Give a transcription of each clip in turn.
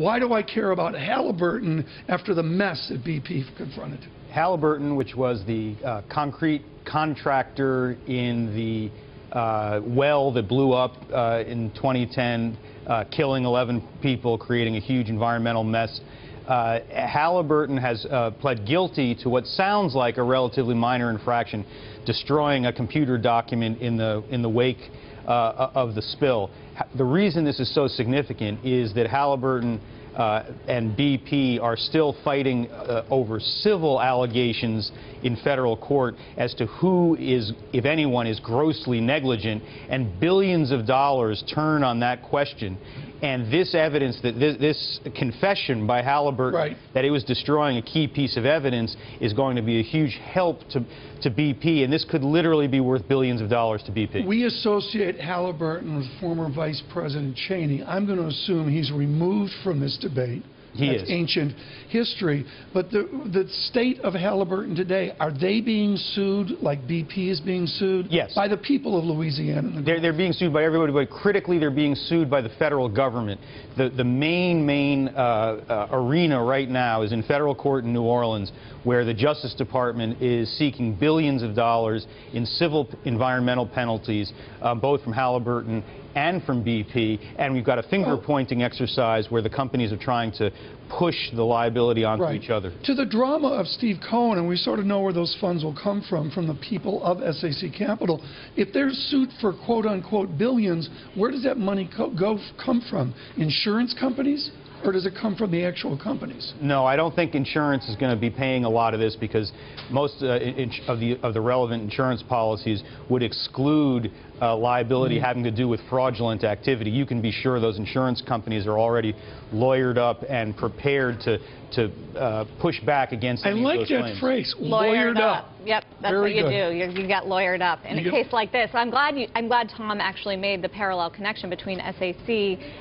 Why do I care about Halliburton after the mess that BP confronted? Halliburton, which was the uh, concrete contractor in the uh, well that blew up uh, in 2010, uh, killing 11 people, creating a huge environmental mess. Uh, Halliburton has uh, pled guilty to what sounds like a relatively minor infraction, destroying a computer document in the in the wake uh, of the spill. The reason this is so significant is that Halliburton uh, and BP are still fighting uh, over civil allegations in federal court as to who is, if anyone, is grossly negligent, and billions of dollars turn on that question. And this evidence, that this, this confession by Halliburton right. that it was destroying a key piece of evidence is going to be a huge help to, to BP, and this could literally be worth billions of dollars to BP. We associate Halliburton with former Vice President Cheney. I'm going to assume he's removed from this debate. He That's is. ancient history. But the, the state of Halliburton today, are they being sued like BP is being sued? Yes. By the people of Louisiana? They're, they're being sued by everybody, but critically, they're being sued by the federal government. The, the main, main uh, uh, arena right now is in federal court in New Orleans, where the Justice Department is seeking billions of dollars in civil environmental penalties, uh, both from Halliburton and from BP, and we've got a finger-pointing exercise where the companies are trying to push the liability onto right. each other. To the drama of Steve Cohen, and we sort of know where those funds will come from, from the people of SAC Capital. If they're sued for quote-unquote billions, where does that money go come from? Insurance companies? or does it come from the actual companies? No, I don't think insurance is going to be paying a lot of this because most uh, of the of the relevant insurance policies would exclude uh, liability mm. having to do with fraudulent activity. You can be sure those insurance companies are already lawyered up and prepared to to uh, push back against I like that claims. phrase, lawyered, lawyered up. up. Yep, that's Very what you good. do. You, you got lawyered up. In you a case like this, I'm glad you, I'm glad Tom actually made the parallel connection between SAC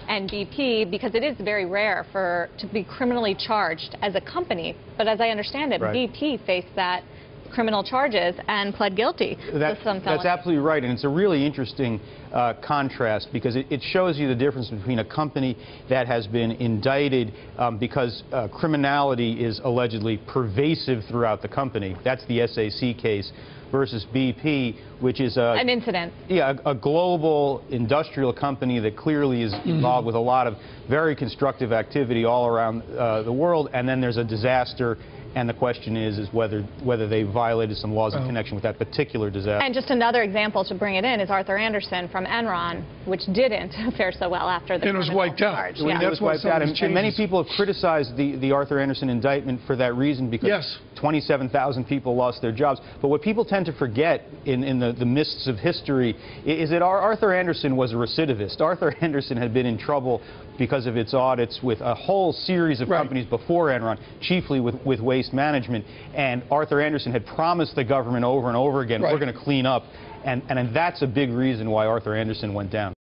and BP because it is very rare for to be criminally charged as a company. But as I understand it, right. BP faced that criminal charges and pled guilty that, to some That's absolutely right, and it's a really interesting uh, contrast because it, it, shows you the difference between a company that has been indicted um, because uh, criminality is allegedly pervasive throughout the company. That's the SAC case versus BP, which is a, an incident. Yeah, a, a global industrial company that clearly is Mm-hmm. involved with a lot of very constructive activity all around uh, the world, and then there's a disaster and the question is, is whether whether they violated some laws in oh. connection with that particular disaster. And just another example to bring it in is Arthur Andersen from Enron, which didn't fare so well after the and it was wiped out. charge. I mean, yeah. that's was wiped out, and, and, many people have criticized the, the Arthur Andersen indictment for that reason because yes. 27,000 people lost their jobs. But what people tend to forget in, in the, the mists of history is that Arthur Andersen was a recidivist. Arthur Andersen had been in trouble because of its audits with a whole series of right. companies before Enron, chiefly with, with waste management. And Arthur Andersen had promised the government over and over again, right. we're going to clean up. And, and that's a big reason why Arthur Andersen went down.